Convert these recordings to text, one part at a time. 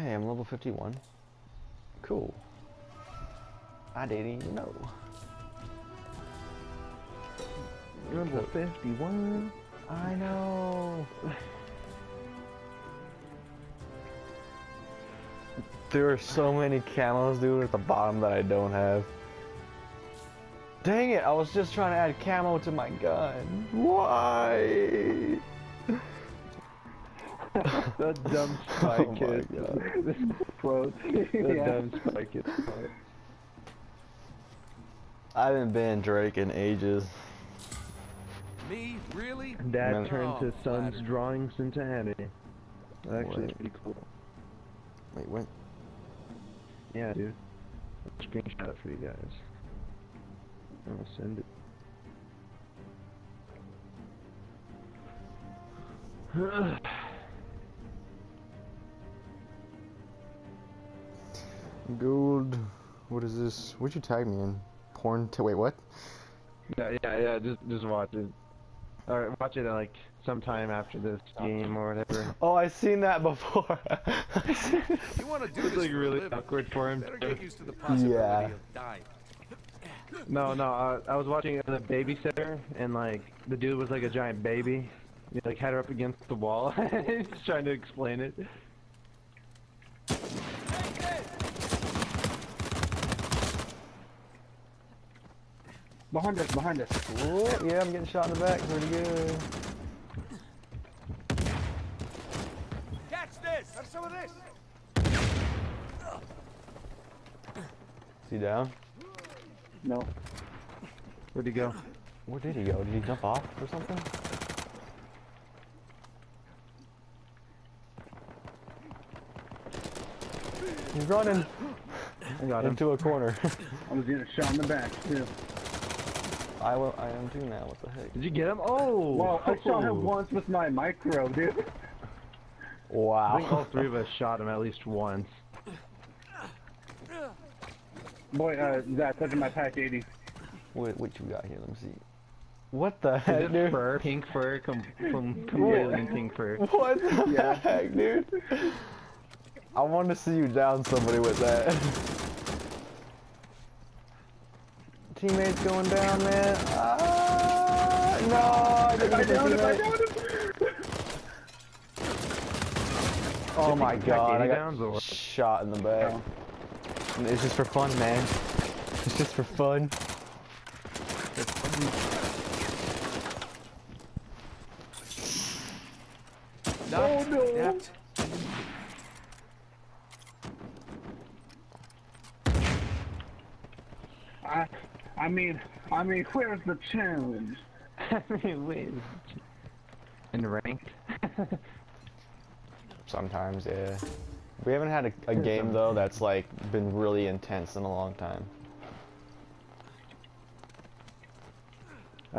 Hey, I'm level 51. Cool. I didn't even know. Level 51. I know. There are so many camos, dude, at the bottom that I don't have. Dang it, I was just trying to add camo to my gun. Why? the dumb oh spy Oh my kid. God. this quote. The Yeah. dumb spy kid. I haven't been Drake in ages. Me? Really? Dad Man. turned Oh, his son's flattered. drawings into anime. Actually, What? it's pretty cool. Wait, what? Yeah, dude. I'll screenshot it for you guys. I'll send it. Gold. What is this? What'd you tag me in? Porn. T wait, what? Yeah, yeah, yeah. Just, just watch it. Or watch it like sometime after this game or whatever. Oh, I've seen that before. You want to do It's this like a really living, awkward for him. Better get used to the possibility Yeah. of dying. No, no. Uh, I was watching the babysitter, and like the dude was like a giant baby. He like had her up against the wall, He's trying to explain it. Behind us, behind us. yeah, I'm getting shot in the back pretty good. Catch this! Have some of this! Is he down? No. Where'd he go? Where did he go? Did he jump off or something? He's running I got him. into a corner. I was getting shot in the back, too. I will. I am too now. What the heck? Did you get him? Oh! Well, I shot him once with my micro, dude. Wow. I think all three of us shot him at least once. Boy, uh, Zach, touching my pack 80. what, what you got here? Let me see. What the Is heck, it dude? fur? Pink fur? Com com completely pink fur. What the Yeah. heck, dude? I want to see you down somebody with that. Teammates going down, man. Ah, no, I didn't get the downed him, I teammate. downed him! Oh my god, I got downs shot in the back. It's just for fun, man. It's just for fun. Oh, no. Adapt. I, I mean, I mean, where's the challenge? I mean, wait. In ranked? Sometimes, yeah. We haven't had a, a game though that's like been really intense in a long time.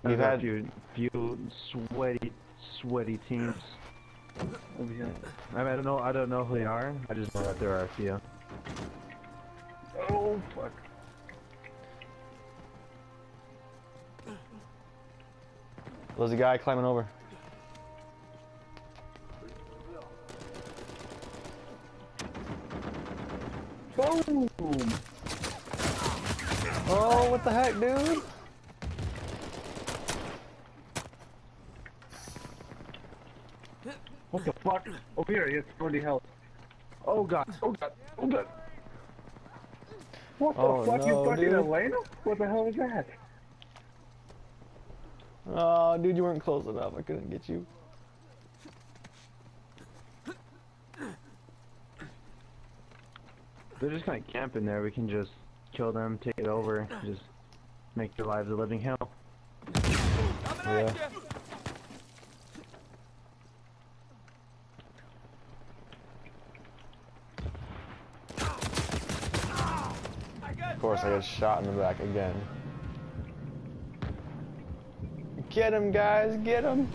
We've We've had had- a few, few sweaty, sweaty teams. Over. I, mean, I don't know. I don't know who they are. I just know that there are a few. Oh, fuck. There's a guy climbing over. Boom! Oh, what the heck, dude? What the fuck? Over here, he has 40 health. Oh god! Oh god! Oh god! What the Oh, fuck, no, you fucking dude. Elena? What the hell is that? Oh, dude, you weren't close enough. I couldn't get you. They're just kind of camping there. We can just kill them, take it over, just make their lives a living hell. Yeah. Of course, I get shot in the back again. Get him, guys, get him!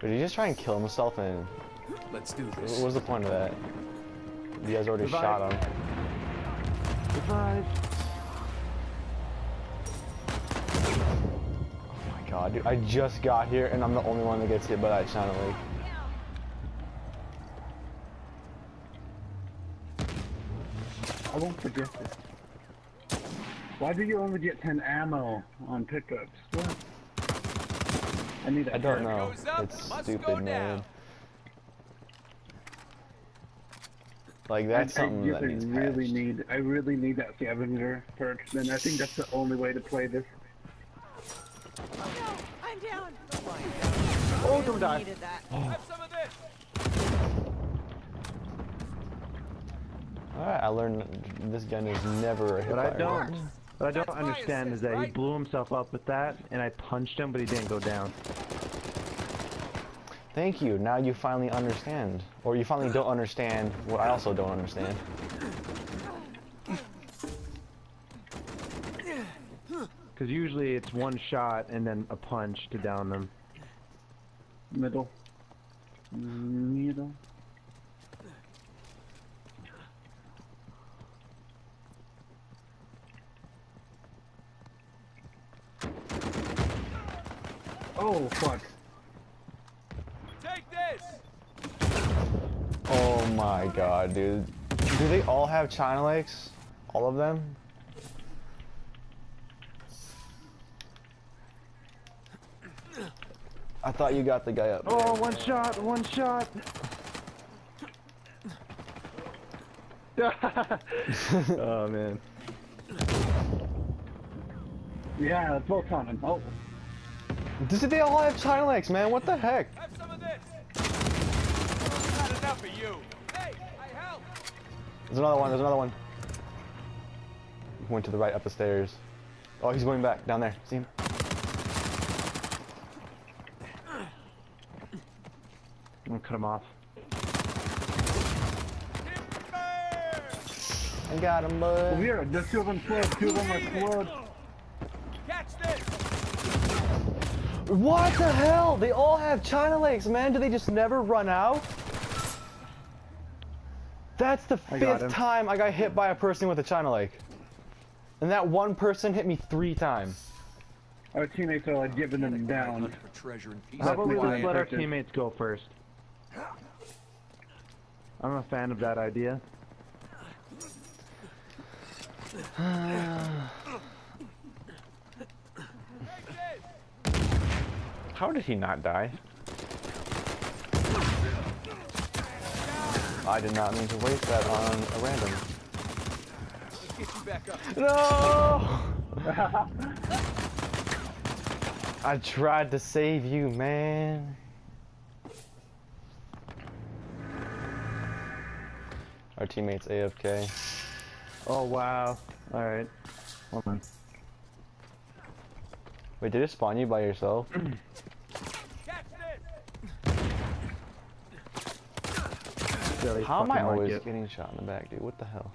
Did he just try and kill himself and Let's do what this. was the point of that? You guys already Revive. shot him. Surprise! Oh my god, dude. I just got here and I'm the only one that gets hit by that China Lake. I won't forget this. Why do you only get 10 ammo on pickups? What? I need a I don't know. up, It's stupid, man. Like that's I, I something that really, needs really patched. need. I really need that scavenger perk. Then I think that's the only way to play this. Oh no, I'm down. Oh, don't die. Needed that. Oh. Have some of this. Alright, I learned this gun is never a hit What I fire don't, gun. What I don't That's my understand is assist, that he blew himself up with that, and I punched him, but he didn't go down. Thank you. Now you finally understand. Or you finally don't understand what I also don't understand. Because usually it's one shot and then a punch to down them. Middle. Middle. Oh fuck. Take this. Oh my god, dude. Do they all have China Lakes? All of them? I thought you got the guy up. Oh, one shot, one shot. oh man. Yeah, it's both on him. Oh. Does they all have China Lakes, man? What the heck? Have some of this. Not enough of you. Hey, I help. There's another one, there's another one. He went to the right up the stairs. Oh, he's going back down there. See him? I'm gonna cut him off. I got him, bud. Over here, there's two of them flood. Two of them are flood. Catch this. What the hell? They all have China Lakes, man. Do they just never run out? That's the I fifth time I got hit by a person with a China Lake. And that one person hit me three times. Our teammates are like giving them down. For treasure and. How about we just let our teammates go first? I'm a fan of that idea. Take this. How did he not die? I did not mean to waste that on a random. Get you back up. No! I tried to save you, man. Our teammate's AFK. Oh wow. Alright. Hold on. Wait, did it spawn you by yourself? Catch this. Silly How am I fucking like always getting shot in the back, dude? What the hell?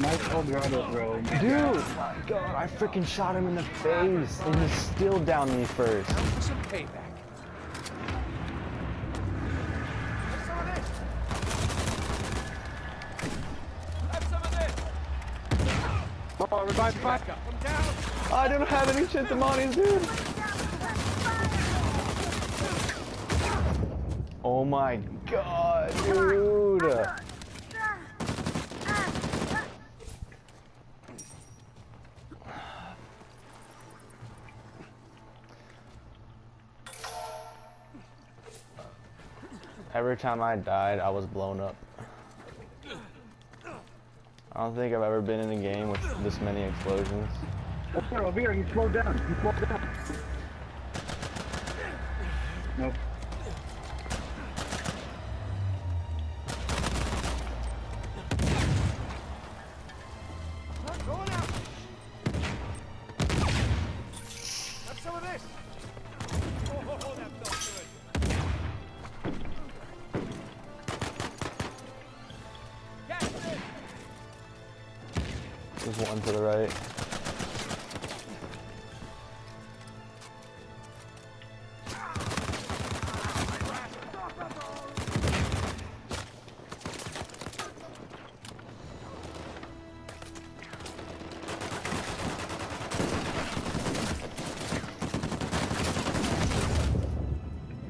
Nice El Dorado, bro. Dude, my god, I freaking shot him in the face, and he still downed me first. For some payback. Have some of this. Have some of this. Revive, revive. Back up. Come down. I don't have any Cintamani's, dude. Oh my god, dude. Every time I died, I was blown up. I don't think I've ever been in a game with this many explosions. Over here, over here, he slowed down. He slowed down. down to the right.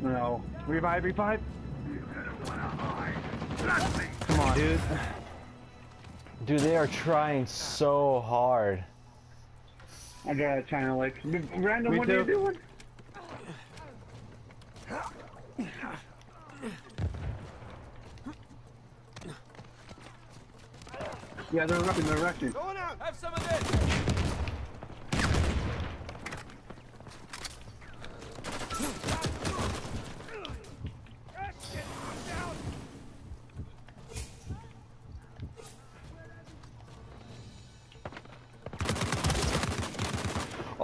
No. Revive, revive. Come on, dude. Dude, they are trying so hard. I got a China Lake Random, Me what are you doing? Yeah, they're rushing, they're rushing. Going out. Have some of this.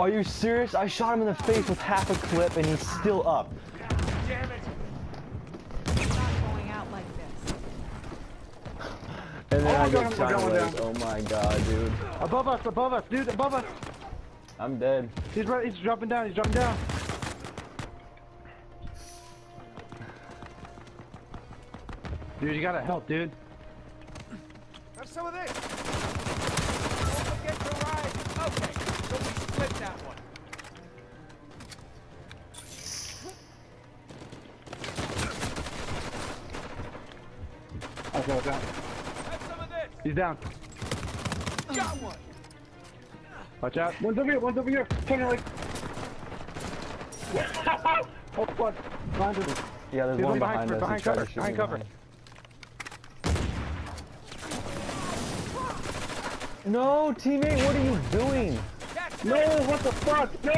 Are you serious? I shot him in the face with half a clip and he's still up. Damn it. It's not going out like. And then Oh, I I'm get going, I'm China going legs. down. Oh my god, dude. Above us, above us, dude, above us. I'm dead. He's right, he's dropping down, he's dropping down. Dude, you gotta help, dude. Have some of this. I'll go down. Have some of this. He's down. Got one. Watch out. One's over here, one's over here. China Lake. oh, fuck. Landed it. Yeah, there's He's one behind- behind, us. behind He cover, shoot behind cover. No, teammate, what are you doing? No, what the fuck? No!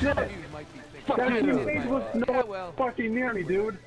Shit! You might be thinking. That teammate was Yeah, well. fucking near me, dude.